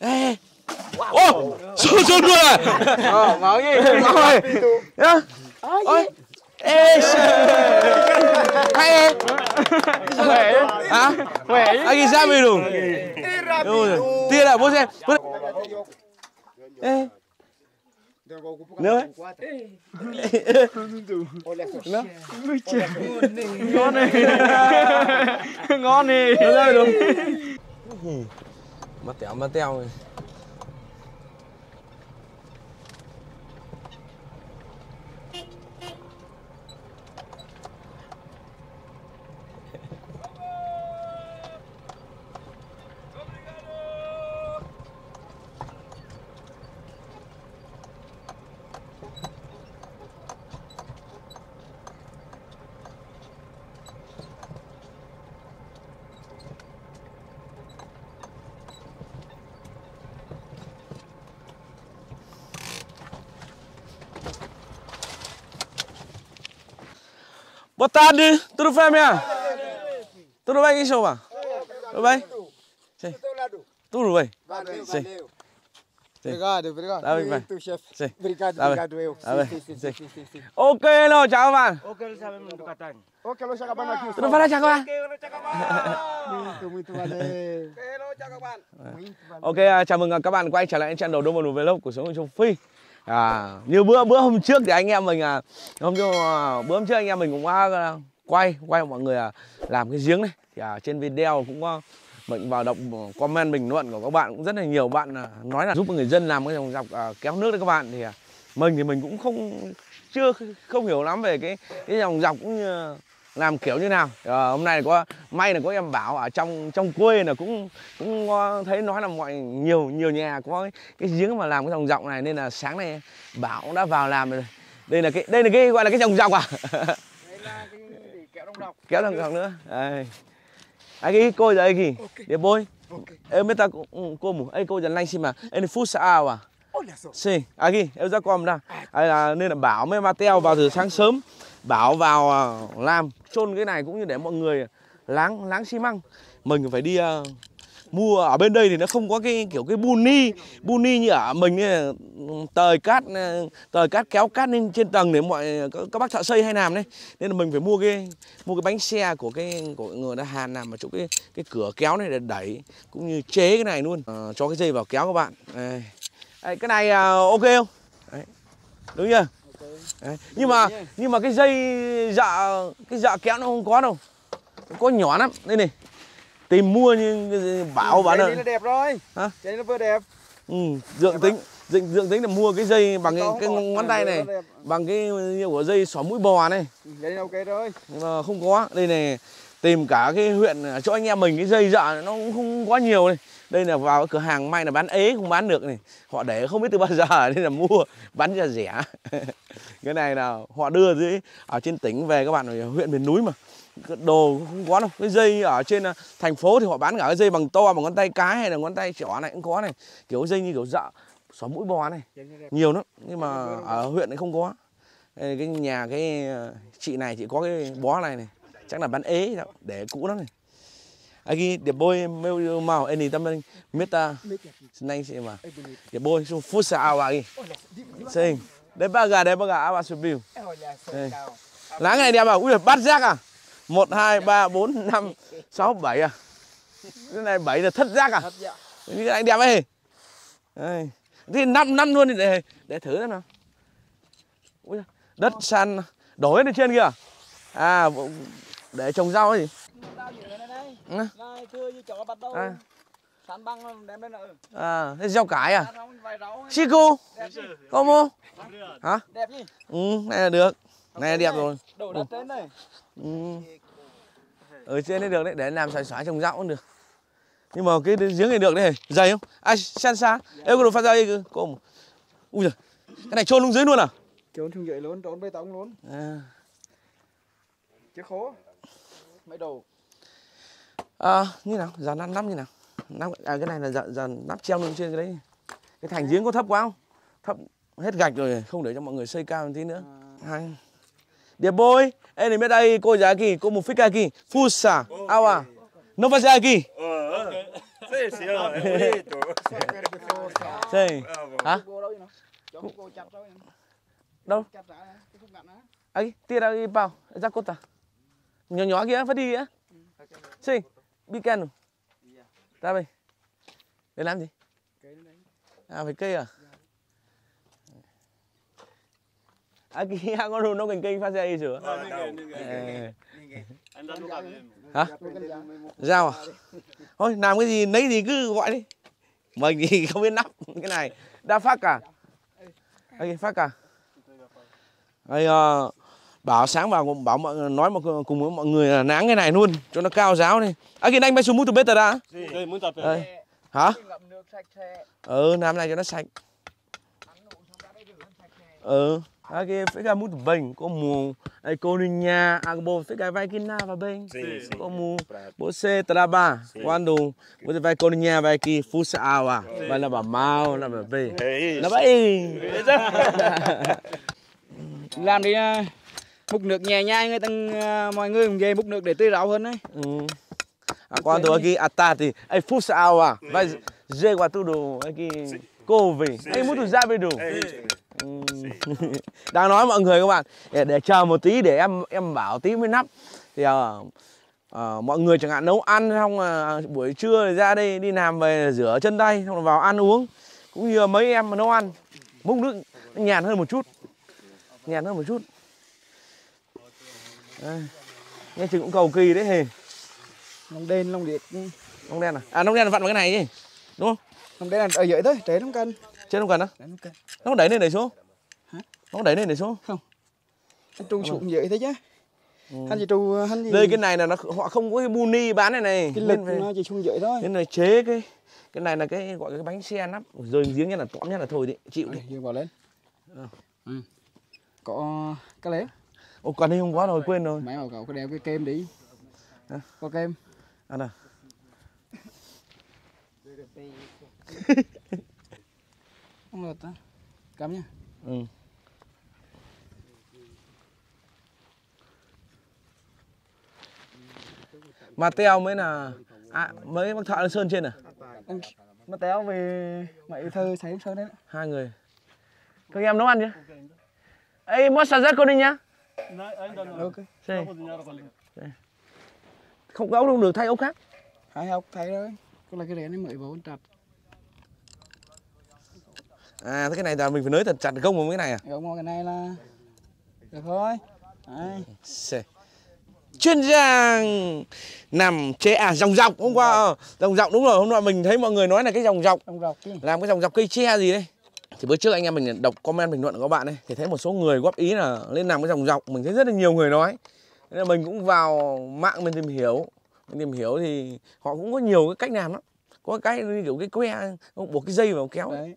ê ô xuống xuống luôn à? Ờ máu gì máu ơi nhá. Ôi. Ê hay ê khỏe. Hả? Khỏe. Aqui já viram tira você ê nữa ngon này. Ngon này. Nó ra được mà tèo mà teo Boa tarde, tudo bem, minha? Tudo bem, Guinchoma? Tudo bem? Sim. Tudo bem? Sim. obrigado obrigado Tá bem, tu chefe Sim. obrigado Tá bem. obrigado eu Tá bem. sim sim Sim. sim sim sim Ok, hello, chào các bạn. ok lo chào các bạn aqui Tudo bem, chào các bạn. muito muito valeu chào các bạn muito valeu Ok, à, chào mừng các bạn quay trở lại channel Đông Vlog Vlog của sống châu Phi. À, như bữa bữa hôm trước thì anh em mình à, hôm trước à, bữa hôm trước anh em mình cũng à, quay quay mọi người à, làm cái giếng này. Thì à, trên video cũng à, mình vào động à, comment bình luận của các bạn cũng rất là nhiều bạn à, nói là giúp người dân làm cái dòng dọc à, kéo nước đấy các bạn thì à, mình thì mình cũng không chưa không hiểu lắm về cái cái dòng dọc cũng như làm kiểu như nào? Ờ, hôm nay có may là có em bảo ở trong trong quê là cũng cũng thấy nói là mọi nhiều nhiều nhà có cái, cái giếng mà làm cái dòng dọc này nên là sáng nay bảo cũng đã vào làm rồi. Đây là cái đây là cái gọi là cái dòng dọc à? Đây là cái gì? Kéo đông độc kéo dòng dọc nữa. Đây. Aqui coisa aqui depois eu me tá como aí coisa lá em cima ele fuça água olha só Sim, aqui, eu já como ra. Đây là nên là Bảo với Mateo vào từ sáng sớm. Bảo vào à, làm chôn cái này cũng như để mọi người láng láng xi măng. Mình phải đi uh, mua ở bên đây thì nó không có cái kiểu cái buni buni như ở mình tời cát à, tời cát kéo cát lên trên tầng để mọi các, các bác thợ xây hay làm đấy nên là mình phải mua cái mua cái bánh xe của cái của người đã hàn làm ở chỗ cái cái cửa kéo này để đẩy cũng như chế cái này luôn Ờ, cho cái dây vào kéo các bạn đây. Đây, cái này ok không? Đấy. Đúng chưa? Đấy. Nhưng mà nhưng mà cái dây dạ cái dạ kéo nó không có đâu. Nó có nhỏ lắm. Đây này. Tìm mua như bảo bán Cái là đẹp rồi Hả? cái nó vừa đẹp ừ, dượng tính dượng, dượng tính là mua cái dây bằng cái, cái ngón tay cái này bằng cái như của dây xỏ mũi bò này cái này ok rồi nhưng mà không có đây này tìm cả cái huyện à, chỗ anh em mình, cái dây dợ nó cũng không quá nhiều này đây là vào cửa hàng may là bán ế, không bán được này. Họ để không biết từ bao giờ, nên là mua, bán cho rẻ. Cái này là họ đưa dưới, ở trên tỉnh về, các bạn ở huyện miền núi mà. Đồ không có đâu. Cái dây ở trên à, thành phố thì họ bán cả cái dây bằng to, bằng ngón tay cái hay là ngón tay trỏ này cũng có này. Kiểu dây như kiểu dợ xóa mũi bò này. Nhiều lắm, nhưng mà ở huyện này không có. Cái nhà cái à, chị này, chị có cái bó này này chắc là bán ế đâu, để cũ lắm này. Aqui depois meu irmão ele também meta nay sẽ mà để bôi depois um fuça água aqui olha sim devagar devagar água subiu olha lá này đẹp à ui bắt rác à. Một hai ba bốn năm sáu bảy à. Cái này bảy là thất rác à. Như anh đẹp ấy. Đây. Thì năm năm luôn thì để để thử xem nào. Ui, đất sàn đổ hết lên trên kìa à để trồng rau ấy. Ừ. À. à thế rau cải à? Chico gì como hả? Đẹp gì ừ này là được. Này là đẹp rồi. đổ đất trên này ừ. ở trên đấy được đấy để làm xoài xoài trồng rau cũng được. Nhưng mà cái giếng này được đấy dày không? À san xa em có đồ phát ra đây cô ui giời cái này chôn xuống dưới luôn à? Trốn xuống dưới luôn trốn bê tông luôn. À. Chứ khó mấy đồ À, như nào? Giờ nắp nắp như nào? Nắp à cái này là giờ, giờ nắp treo lên trên cái đấy. Cái thành giếng có thấp quá không? Thấp hết gạch rồi, không để cho mọi người xây cao một tí nữa. Hai. Depois, ele me dá aí coisa aqui, como fica aqui. Fuça, awa. Não vai ser aqui. Esse é bonito. Gì? Hả? Đâu đâu? Đâu? Ấy, tia ra đi bao, ra cốt à? Nhỏ nhỏ kia phải đi á. Bị ken rồi. Ra đây. Để làm gì? À phải cây à? À kia con đồ nó cành cây phát ra đi ninguém. Ờ. Mesmo. Hả? Dao. Dao à? Thôi làm cái gì lấy gì cứ gọi đi. Mình thì không biết nắp cái này. Đa phát à? Đây phát à? Đây ờ, bảo sáng vào cũng bảo mọi người nói mà cùng với mọi người là náng cái này luôn cho nó cao giáo đi. À cái anh bay xuống mút từ bếp ra. Sim, muita pena. Đây. Hả? Ừ, làm này cho nó sạch. Đây. Ừ. À cái phải cái mút bình có mù. Đây cô đi nhà, à bộ phải cái vai kina và bình. Sim, sim. Có mù. Prato. Você trabalha quando você vai cozinhar vai aqui fuça água, vai lavar mal, lavar bem. É isso. Lavar bem. Làm đi à, múc nước nhẹ nhàng người từng à, mọi người cùng về múc nước để tươi rau hơn đấy. Hum. Ah, Quando aqui à tarde, aí fuça água, vai jegue tudo aqui couve. Aí muito sabe do. É isso mesmo. Ừm. Đang nói mọi người các bạn để, để chờ một tí để em em bảo tí mới nắp thì ờ, ờ, mọi người chẳng hạn nấu ăn xong ờ, buổi trưa thì ra đây đi làm về rửa chân tay xong rồi vào ăn uống cũng như mấy em mà nấu ăn múc nước nhàn hơn một chút nhàn hơn một chút Đây. nghe chừng cũng cầu kỳ đấy hề Lòng đen, lòng điệt. nông đen à à nông đen là vặn vào cái này chứ đúng không Lòng đen là ở dưới thôi, trễ không cần. trên không cần á Trễ không cần. nó không đẩy lên đẩy xuống Hả? nó không đẩy lên đẩy xuống Anh tru xuống dưới thế chứ. Hắn chỉ tru, hắn gì? đây cái này là nó họ không có cái buni bán này này cái lực nó chỉ xuống dưới thôi. cái này chế cái cái này là cái gọi cái bánh xe nắp rơi giếng nhất là tõm nhất là thôi đi chịu đi dương vào lên. Ờ. Ừ. Có cái léo. Ô còn đây không có rồi quên rồi Mày bảo cậu có đeo cái kem đi. Có kem. ăn à Không lọt ta. Cắm nha. ừ. mà teo mới là à, mấy bác thợ sơn trên à mà téo về mày thơ sấy sơn đấy. hai người các em nấu ăn chưa ấy mất sao rất cô đi nhá Ok. Xem. không có ốc đâu được thay ốc khác Hai học thấy rồi. Có là cái rẻ này mới vào chặt. à thế cái này là mình phải nới thật chặt công vào cái này à Gọng cái này là được thôi. Đấy. Xê. chuyên gia nằm chế à dòng dọc hôm qua dòng dọc đúng rồi hôm nọ mình thấy mọi người nói là cái dòng dọc rọc chứ. làm cái dòng dọc cây tre gì đây thì bữa trước anh em mình đọc comment bình luận của các bạn đây thì thấy một số người góp ý là lên làm cái dòng dọc mình thấy rất là nhiều người nói nên là mình cũng vào mạng mình tìm hiểu mình tìm hiểu thì họ cũng có nhiều cái cách làm lắm có cái kiểu cái que buộc cái dây vào kéo Đấy.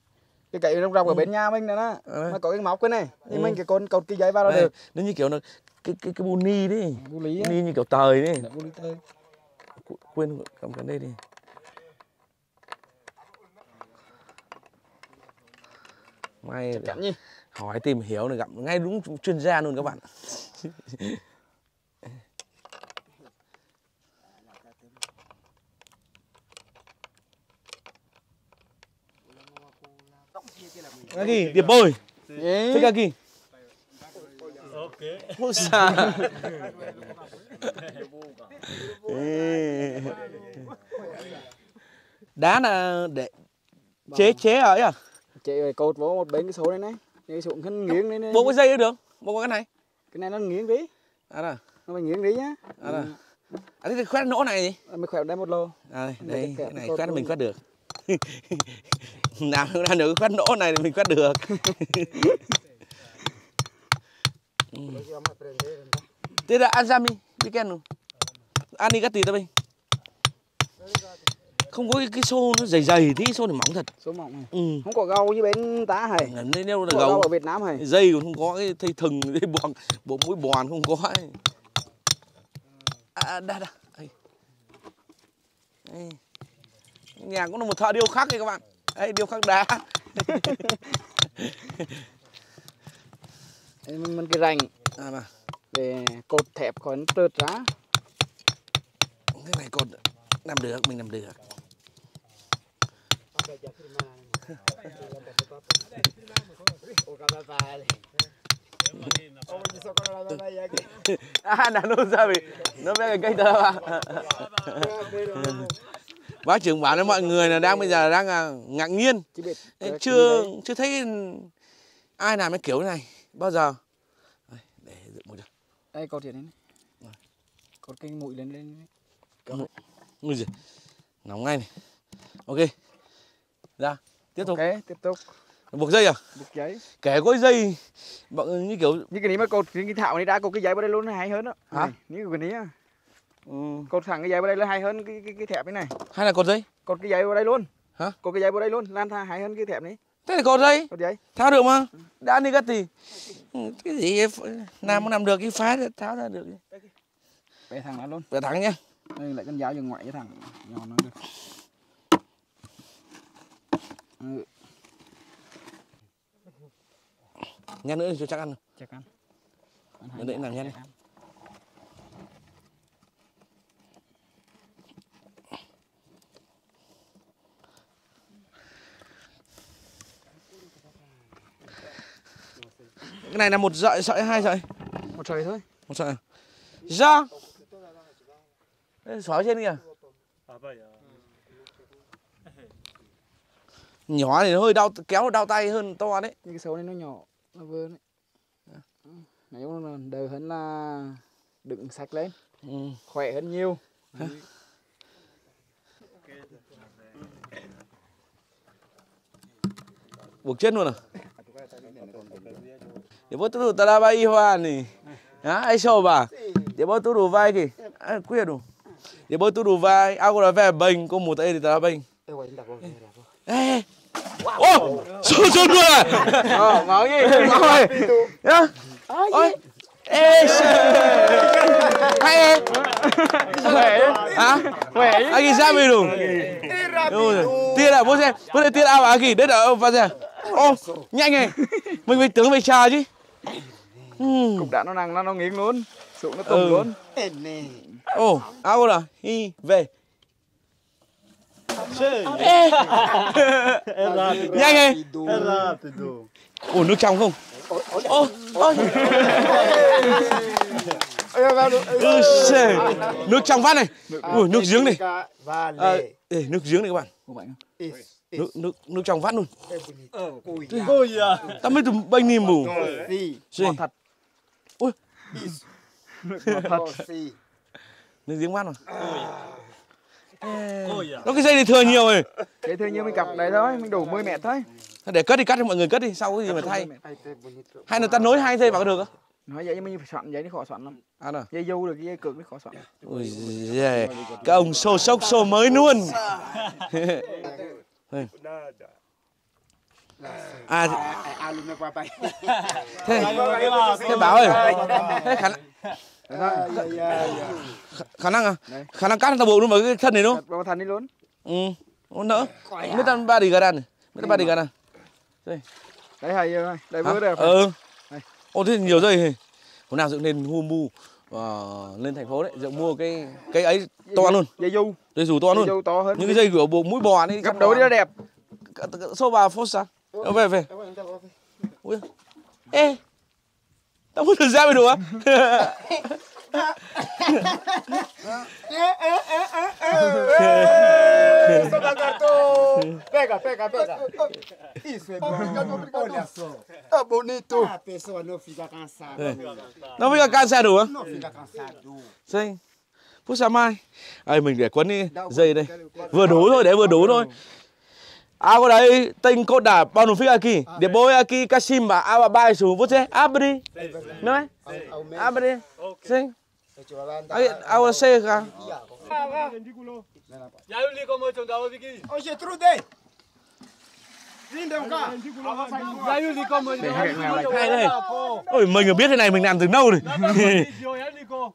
Cái cậy trong rọc ở bên nhà mình đó đó. Ờ. Mà có cái móc cái này. Thì Ừ. mình cái con cột cái giấy vào đó được. nó như kiểu là cái cái cái buni đấy Vô lý á. buni như kiểu tời đấy thôi. Qu- quên cầm cái đây đi may Cắm nhỉ. hỏi tìm hiểu này gặp ngay đúng chuyên gia luôn các bạn Lagi, dia boy. Gì? Thích lagi. Ok. Pusa. Ê. Đá là để chế chế ở ấy à? Chị ơi, cột vào một bên cái số này này. Cái xuống khăn nghiêng này này. Bộ cái dây được. Bộ cái này. Cái này nó nghiêng đi. À là. Nó phải nghiêng đi nhá. À là. À thế thì khoét nỗ này gì? Mình khỏe đem một lô. À đây, đây cái này khoét mình khoét được. nào nào được khoét nỗ này thì mình khoét được. Thế là ăn mi, weekend rồi. Ăn đi cắt tì tao bên. Không có cái, cái xô nó dày dày tí, xô này mỏng thật. Số mỏng này. Ừ. Không có gâu như bên tá hay. Đấy nếu là gâu ở Việt Nam hay. dây còn không có cái thây thừng cái bòn bộ mũi bòn không có ấy. À, đây đây. Đây. Đây. Nhà cũng là một thợ điêu khắc đây các bạn. Đây điêu khắc đá. Mình, mình cái rành À mà để cột thép khỏi nó trượt ra. cái này còn làm được, mình làm được à là nó sao bị nó bé cái cây tơ à bác trưởng bảo với mọi người là đang bây giờ đang ngạc nhiên chưa chưa thấy ai làm cái kiểu này bao giờ để dựng một chút đây cột điện lên cột cái mũi lên lên mũi gì nóng ngay này ok ra tiếp tục. Ok tiếp tục. Buộc dây à? Buộc giấy. Kể có dây bọn như kiểu như cái ní mà cột cái cái thảo này đã cột cái giấy vào đây luôn hay hơn đó. Hả? Này, ní cái ní á. Ừ, cột thẳng cái giấy vào đây là hay hơn cái cái, cái thẹp này này. Hay là cột dây? Cột cái giấy vào đây luôn. Hả? cột cái giấy vào đây luôn lan tha hay hơn cái thẹp này. Thế thì cột dây. Cột giấy. Tháo được mà. Đã đi cắt thì. Ừ, cái gì làm không làm được cái phá tháo ra được. Bẻ thẳng nó luôn. Phải thắng nhá. Đây lại con giáo dừng ngoại cho thẳng nhỏ nó được Ừ. Nhanh nữa cho chắc ăn. Chắc ăn. Ăn đấy làm nhanh. Cái này là một sợi sợi hai sợi? Một sợi thôi. Một sợi. À? Dạ. Ra. Sói trên kìa. À vậy à. Nhỏ thì nó hơi đau kéo đau tay hơn to đấy. Nhưng cái sấu này nó nhỏ nó vừa đấy. Nói chung là đời hơn là đựng sạch lên. Ừ. khỏe hơn nhiều. Buộc chết luôn à? Để bố tu ta ba i hoa nè hả? Ai sâu bà? Để bố tu đủ vai kì à, quyết đủ để bố tu đủ vai. Ao có về bệnh có một tay thì ta bệnh ê ô sâu sâu luôn à? Ờ ngó gì ôi. Nhá. Ôi. Ê hay khỏe hả? Khỏe anh gì sao vậy đủ tia à bố xem. Bố đây tia ao à kì đấy là ông pha xem ô nhanh này. Mình phải tưởng phải trà chứ. Ừ. cục đạn nó nặng nó nó nghiêng luôn. Sụn nó tùng Ừ. luôn. Ồ, ao rồi, đi về. Nhanh đi. rápido. Ủa nước trong không? Ô, ôi. Nước trong phát này. Ui, nước giếng này. À, ê, nước giếng này các bạn. Nước nước nước trong phát luôn. Goya. Ta mới từ bệnh niềm mù. Gì? thật thật Nước giếng phát mà. Nó cái dây này thừa nhiều rồi. thế thôi như mình cặp đấy thôi mình đủ 10 mét thôi Để cất đi cắt cho mọi người cất đi, sau cái gì mà thay. Hay là ta nối hai dây vào có được không? nói vậy nhưng mình phải soạn giấy nó khó soạn lắm À nào. dây dâu được cái dây cực nó khó soạn Ui giời, các ông xô sốc xô mới luôn. à thế thế bảo ơi thế khả khả năng à? Khả năng cắt toàn bộ luôn vào cái thân này đúng không? Vào thành đi luôn. Ừ. Không nỡ mấy tan ba đi gần ăn mấy tan ba đi gần ăn đấy hay rồi đấy vừa được ừ. Đây. ô thế nhiều dây thì hôm nào dựng lên hu mu ờ, lên thành phố đấy. Dựng mua cái cái ấy to luôn. dây du. Dây dù to dây luôn. du to hơn. Những cái dây của bộ mũi bò này gấp đối nó đẹp. Xô vào phốt sáng về về. Ui. Ê tao muốn thời gian mới đủ á Pega, pega, pega. Isso é bom. Obrigado, obrigado. Olha só. Tá bonito. A pessoa não fica cansada. nó mới là can xe Não fica cansado. Sim. phút sáng mai ai mình để quấn đi dây đây vừa đủ thôi để vừa đủ thôi đấy tinh cốt đà bao nụ phích aki. Để bôi aki kasim và áo bài xuống vút thế áp đi nói. Áp đi dây ai áo xe cả. Ya eu li này. Hay đây. Ôi mình mà biết thế này mình làm từ lâu rồi? li co.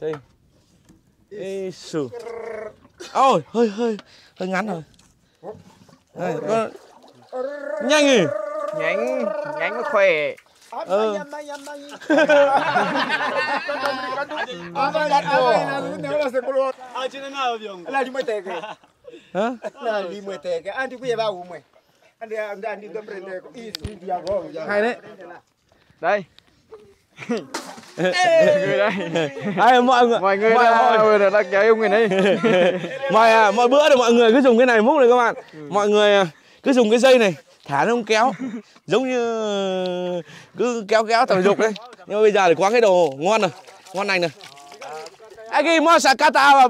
Đây. Ê sử. Ôi, hơi hơi hơi ngắn rồi. Đây, có... Nhanh đi. nhánh nhánh nó khỏe Ừ. Cái. hả anh đi anh đi tâm prende có ít đi đi vào. hay đấy đây người đây Đây, mọi người mọi người mọi, đã, đã, đã kéo người này mọi, à, mọi bữa thì mọi người cứ dùng cái này múc này các bạn. Mọi người à, cứ dùng cái dây này thả nó không kéo. Giống như cứ kéo kéo tập dục đấy. Nhưng mà bây giờ thì có cái đồ ngon rồi ngon lành này Aqui mostra cata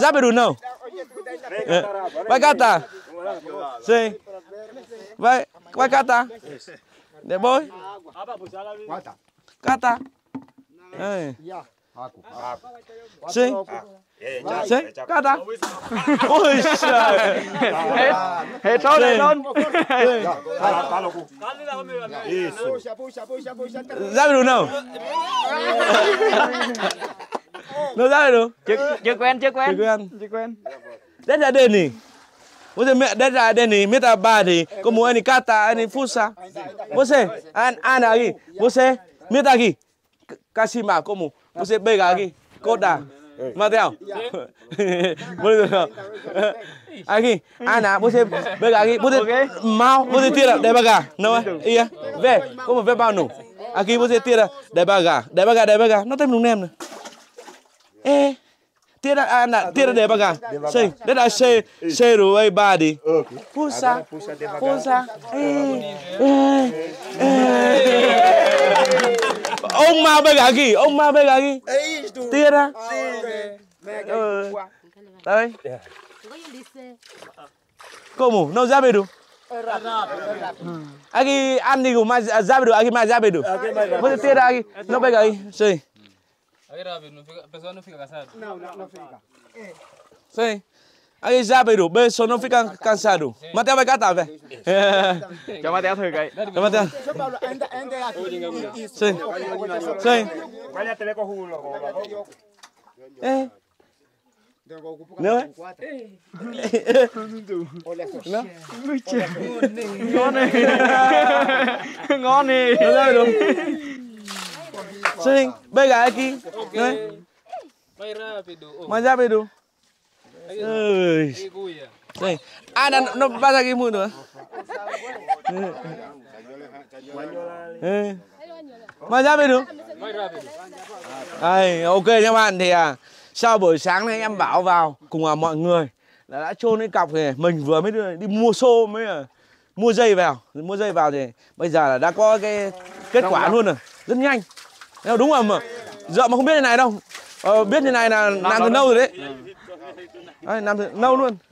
já beru não vai catar sim vai vai catar depois cata Ei. sim sim hết hết số này luôn Puxa, puxa, puxa, puxa. Já beru não? Não já beru? chưa chưa quen chưa quen. Chưa quen. chưa quen. Desde Deni. Você me desde Deni, meta badi, como ele cata, ele fuça. Você, an ana aqui. Você meta aqui. Casima como? Você pega aqui. Coda. Mateo. Aqui, Ana, você pega aqui, você mal, você tira devagar, não é? Ia, vê, como vê bao nu. Aqui você tira devagar, devagar, devagar, não tem problema. É. Tira, Ana, tira devagar. Sei, deixa ser, ser o aí, body. Puxa, puxa. Ông mau bên aqui, ông mau bên aqui. É isto. Tira. Đây. Como? Não já veio. Aqui, amigo, mas já veio, aqui mais já veio. Você tira aqui, não pega aí. Sei, Aí rápido, não fica, a pessoa não fica cansada. Não, não, não fica. sei. Aqui já veio, beijo, só não fica cansado. Mateo vai catar, velho. cho mà đeo thử cái Cho Mateo. Só Paulo, ainda, ainda é aqui. Isso. Sei, sei. É. Então, vou ocupar Não é? com quatro. Olha só. ngon này ngon này Não já Sei, pega aqui. Né? Vai rápido. Oh, Mas já veio. Ui. que cuia. Đây. À, nó, nó bắt ra cái mùi nữa. Ừ. Mà ra bên được. Vai rápido. Đây, ok các bạn thì à, sau buổi sáng nay em bảo vào cùng à, mọi người là đã chôn cái cọc thì mình vừa mới đi, đi mua xô mới à, mua dây vào, mua dây vào thì bây giờ là đã có cái kết quả luôn rồi, rất nhanh. Là đúng là mà giờ mà không biết như này đâu. Ờ, biết như này là làm từ lâu rồi đấy. Đấy, làm từ lâu luôn.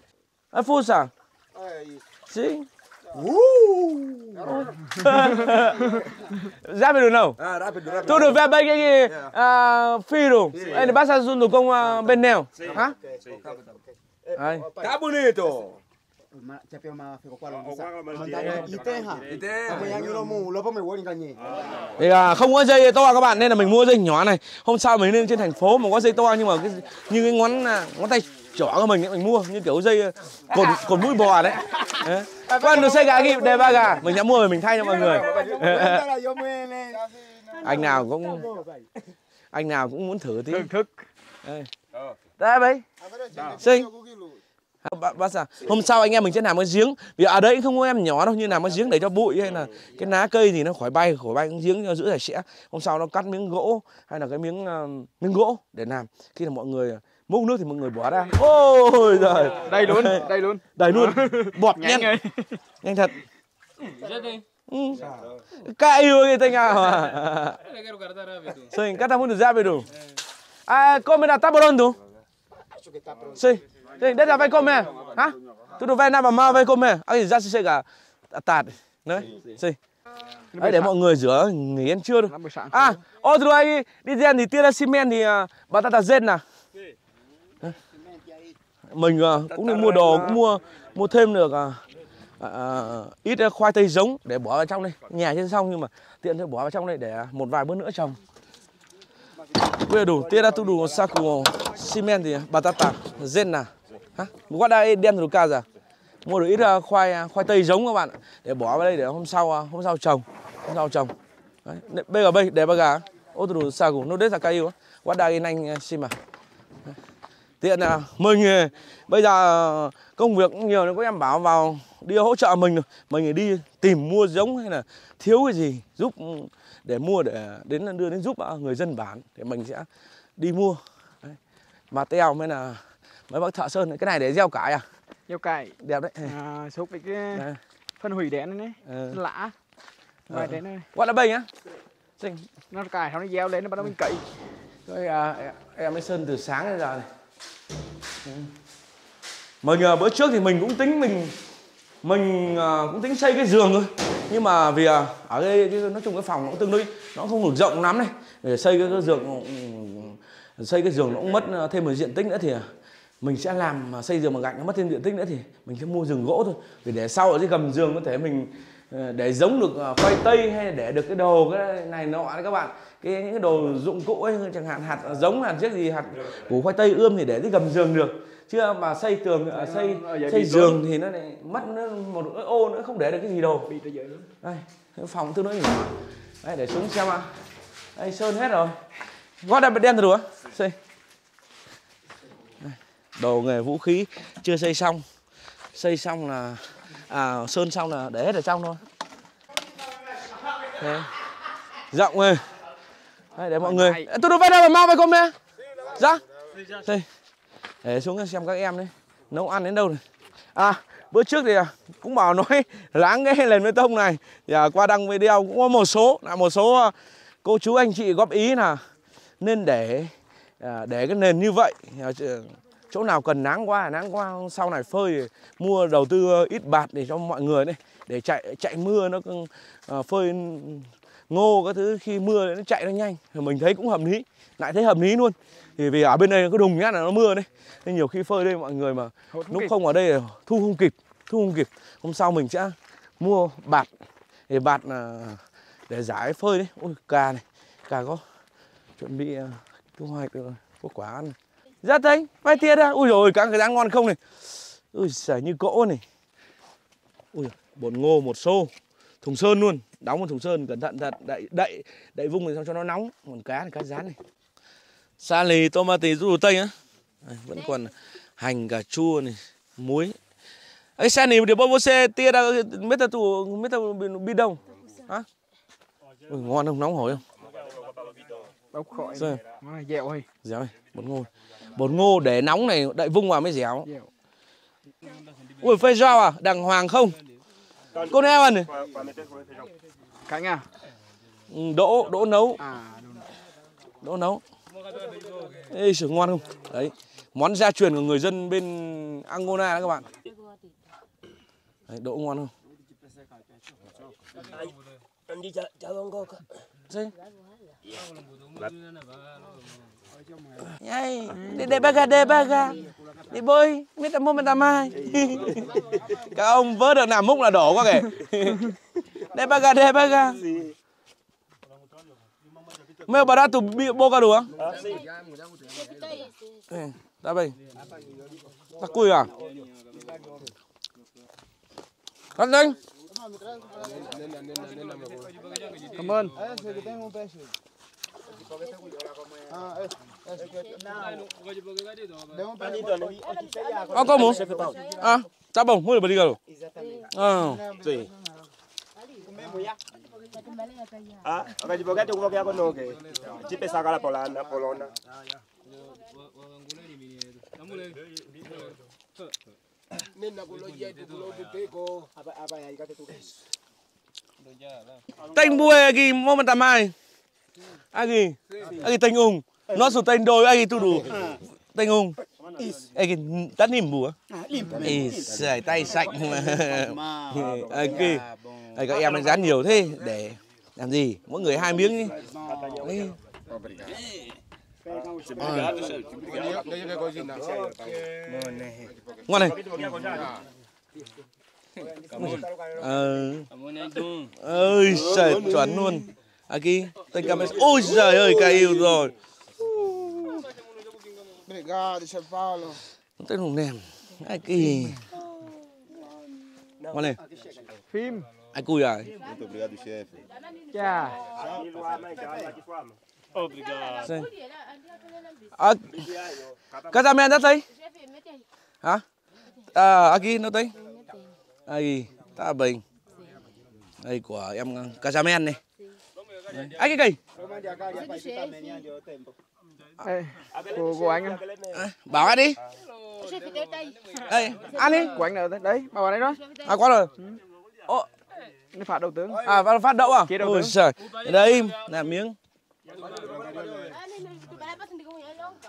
À, phút à? Sim. Rápido não? Ah, rápido, rápido. Tudo vai bem aqui, ah, filho. Ele passa junto com a Benel. Ai. Tá bonito. Ma, chapeo ma fico qua lo sa. Mandare i te ha. I te. Mà yang nó mu, lo pa me wo ni Thì à, không có dây to các bạn nên là mình mua dây nhỏ này. Hôm sau mình lên trên thành phố mà có dây to nhưng mà cái như cái ngón à, ngón tay trỏ của mình ấy, mình mua như kiểu dây cột cột mũi bò đấy. Đấy. Quan được xây gà ghi đề ba gà mình đã mua rồi mình thay cho mọi người. là anh nào cũng anh nào cũng muốn thử tí. thưởng thức Đây bấy. Sinh. Bác, bác sao? Hôm sau anh em mình sẽ làm cái giếng. Vì ở đây không có em nhỏ đâu Như làm cái giếng để cho bụi hay là cái lá cây gì nó khỏi bay Khỏi bay cái giếng cho giữ sạch sẽ. Hôm sau nó cắt miếng gỗ Hay là cái miếng uh, miếng gỗ để làm. Khi là mọi người múc nước thì mọi người bỏ ra. Ôi giời. Đây luôn đây luôn. Đầy luôn. Bọt nhanh nhanh ơi. Nhanh thật. Já tem. ừ. Cái yêu cái tay nào. Mà Eu quero guardar rápido. Sim, cada mundo sabe do Ah, come na tá pronto? Sim. Sim, deixa vai comer. Hã? Tudo vai na mamãe vai comer. Aí já se chega tạt. Đấy. Sim. Đấy, để mọi người rửa nghỉ ăn trưa thôi. làm buổi sáng À, outro aí, dizendo thì tira ciment thì uh, batata Z nè. Đấy. Mình uh, cũng đi mua đồ, cũng mua mua thêm được uh, uh, ít uh, khoai tây giống để bỏ vào trong đây. Nhà trên xong nhưng mà tiện thôi bỏ vào trong đây để một vài bữa nữa trồng. Vedo, tira tudo um saco ciment thì batata Z nè. Hả? Guarda aí ca casa. Mua được ít uh, khoai uh, khoai tây giống các bạn ạ. để bỏ vào đây để hôm sau uh, hôm sau trồng. Hôm sau trồng. Đấy, bây giờ bây để baga outro sago nó đến là caiu quá đây anh cima tiện là mình bây giờ công việc cũng nhiều nên có em bảo vào đi hỗ trợ mình rồi mình đi tìm mua giống hay là thiếu cái gì giúp ừ, để mua để đến đưa đến giúp người dân bản thì mình sẽ đi mua đấy. mà teo mới là mấy bác thợ sơn cái này để gieo cải à? Gieo cải. Đẹp đấy. À, xúc với cái Đây. phân hủy đen Ờ. này lã. Ngoài đấy này. What là bây nhá. Xinh. nó cài nó gieo lên nó bắt đầu mình cậy. Cái, à, em- mới sơn từ sáng đến giờ này. Ừ. Mình à, bữa trước thì mình cũng tính mình mình à, cũng tính xây cái giường thôi. Nhưng mà vì à, ở đây cái, nói chung cái phòng nó cũng tương đối nó không được rộng lắm này. Để xây cái, cái giường ừ, xây cái giường nó cũng mất à, thêm một diện tích nữa thì mình sẽ làm mà xây giường bằng gạch nó mất thêm diện tích nữa thì mình sẽ mua giường gỗ thôi. Vì để sau ở dưới gầm giường có thể mình ờ, để giống được ờ, khoai tây hay để được cái đồ cái này nọ đấy các bạn. Cái những cái đồ dụng cụ ấy chẳng hạn hạt giống hạt chiếc gì hạt củ khoai tây ươm thì để dưới gầm giường được. Chứ mà xây tường ờ, xây Ờ, xây giường thì nó lại mất nó một cái ô nữa không để được cái gì luôn đây phòng tương đối nhỏ đây để xuống xem ạ. Đây sơn hết rồi. Gót đèn đen rồi xây. Đây, đồ nghề vũ khí chưa xây xong. Xây xong là à sơn xong là để hết ở trong thôi. Thế. rộng ơi. Đây để mọi người. Tôi đâu phải đâu mà mau mày con nè ra đây. Để xuống xem các em đấy. Nấu ăn đến đâu này. À bữa trước thì à, cũng bảo nói láng cái nền bê tông này. Thì à, qua đăng video cũng có một số là một số à, cô chú anh chị góp ý là nên để à, để cái nền như vậy. À, chứ- chỗ nào cần nắng quá nắng quá sau này phơi mua đầu tư ít bạt để cho mọi người đấy để chạy chạy mưa nó à, phơi ngô các thứ khi mưa nó chạy nó nhanh. Thì mình thấy cũng hợp lý lại thấy hợp lý luôn. Thì vì ở bên đây có đùng nhát là nó mưa đấy. Nên nhiều khi phơi đây mọi người mà không lúc kịp. không ở đây thu không kịp thu không kịp. Hôm sau mình sẽ mua bạt để bạt là để giải phơi đấy. Ôi cà này cà có chuẩn bị à, thu hoạch được rồi có quả ăn này. Dạ ra thấy vai thiệt à ui rồi cá cái ăn ngon không này. Ui giời như cỗ này. Ui bột ngô một xô. Thùng sơn luôn. Đóng một thùng sơn cẩn thận thật. Đậy đậy đậy vung để cho nó nóng. Còn cá này cá rán này. Sa lì tomati rút đồ tây á. Vẫn còn hành cà chua này muối. Ấy xe này để bao bô xe tia ra mấy ta tụ mấy ta bị đông. Hả? Ui, ngon không? Nóng hổi không? Bốc khỏi Rồi. Nó dẹo ơi dẻo này bột ngô. Bột ngô để nóng này đậy vung vào mới dẻo. Dẹo ui phê rau à? Đàng hoàng không? Con heo à này. Cánh à? Ừ, đỗ đỗ nấu. À đỗ nấu. Ê, sửa ngon không? Đấy món gia truyền của người dân bên Angola đó các bạn. Đấy, đỗ ngon không? Đi để baga, để baga. Đi bơi, biết tao mua mà tao mai. Các ông vớt được làm múc là đổ quá kìa. Để baga, để baga. Meu barato bi- boca do É, tá bem. Tá cui, ó. Cắt lên. cảm ơn Ó có mu? À, tá bom, muito obrigado. Ah, sim. Ah, akajipokea tu kwa kono ke. Chipe sakala polana polona. Tên bue aqui, mo mata mai. Aqui tem um. Nosso tem dois, aqui tudo. Um. Aqui tá nimbo. Ê, sải tay sạch mà. Aqui. Đây các em đánh giá nhiều thế để làm gì? Mỗi người hai miếng đi. Đấy. Ngon này. Ờ. ơi trời chuẩn luôn à kia tên camera ôi trời ơi cay yêu rồi Obrigado, São Paulo. tên hùng nèm à kỳ ngon này phim Ai à? Muito obrigado, chefe. Chà. Aqui no ar, mas já aqui fama. Obrigado. Sim. À? À, Aki nó thấy? Ai, ta bình. Đây của em Kazamen này. Ai cái? Ê, của, anh. À, bảo ăn đi. Đây, ăn đi. Của anh nào đấy? Đấy, bảo đấy đó. À quá rồi. Ô, Nó phạt đầu tướng. à phát đậu à? Kia Ôi tướng. trời. Đây, là miếng.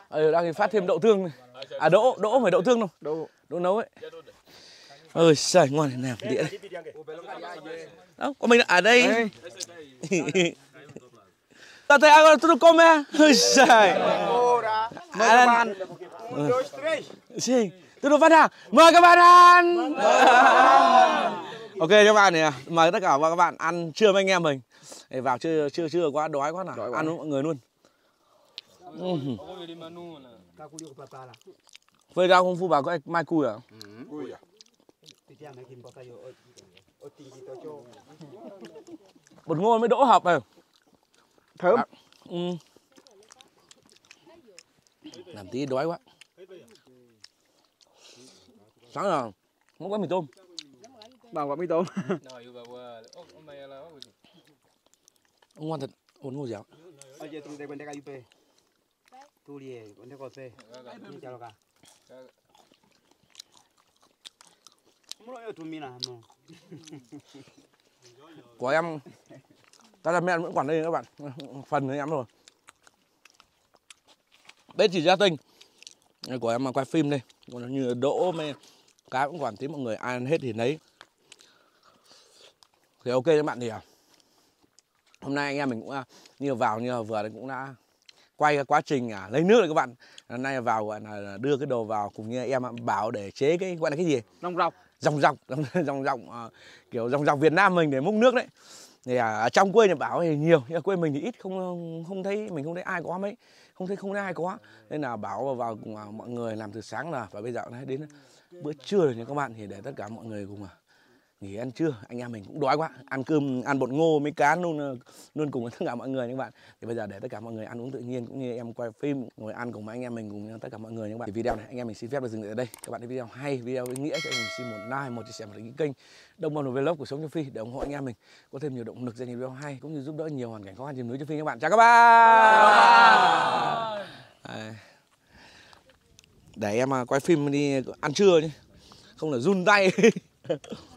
Ờ, đang phát thêm đậu tương này. À đỗ, đỗ phải đậu tương đâu. Đâu. Đỗ nấu ấy. Ôi trời, ngon này làm đĩa. Đâu, có mình ở đây. Đây. Come. Ôi trời. Mời các bạn. Gì? Tôi được phát à? Mời các bạn ăn. ok các bạn này, mời tất cả các bạn ăn trưa với anh em mình. Để vào chưa chưa chưa quá đói quá nào. Đói quá. ăn với mọi người luôn. Ừ. Phơi rau không phu bà có ai mai cùi à? Bột ngô mới đỗ hợp này. Thơm. À. Ừ. Làm tí đói quá. Sáng rồi, không có mì tôm. Bảo quả mì tôm. Ngon thật, bột ngô dẻo. Mina mo. Của em, ta là mẹ vẫn quản đây các bạn. Phần thì em rồi. Đây chỉ gia tinh. Đây Của em mà quay phim đây. Còn như đỗ mấy cá cũng quản tí mọi người ai ăn hết thì lấy. Thì ok các bạn thì à, hôm nay anh em mình cũng à, như vào như vừa đấy cũng đã quay cái quá trình à, lấy nước rồi các bạn hôm nay vào gọi là đưa cái đồ vào cùng như em bảo để chế cái gọi là cái gì Rong rọc. dòng dọc dòng dọc à, kiểu dòng dọc Việt Nam mình để múc nước đấy thì à, ở trong quê thì bảo thì nhiều nhưng quê mình thì ít không không thấy mình không thấy ai có mấy không thấy không thấy ai có. Nên là bảo vào, vào cùng à, mọi người làm từ sáng là và bây giờ đến bữa trưa rồi nha các bạn thì để tất cả mọi người cùng à, nghỉ ăn trưa, anh em mình cũng đói quá. Ăn cơm, ăn bột ngô mấy cá luôn ờ, luôn cùng với tất cả mọi người các bạn. Thì bây giờ để tất cả mọi người ăn uống tự nhiên cũng như em quay phim, ngồi ăn cùng với anh em mình, cùng tất cả mọi người các bạn. Thì video này anh em mình xin phép được dừng lại ở đây. Các bạn thấy video hay, video ý nghĩa cho anh mình xin một like, một chia sẻ, một đăng ký kênh. Đồng bằng vlog của sống cho phi để ủng hộ anh em mình. Có thêm nhiều động lực ra nhiều video hay, cũng như giúp đỡ nhiều hoàn cảnh khó khăn trên núi cho phi các bạn. Chào các bạn! Để em ờ, quay phim đi ăn trưa nhé không là run tay.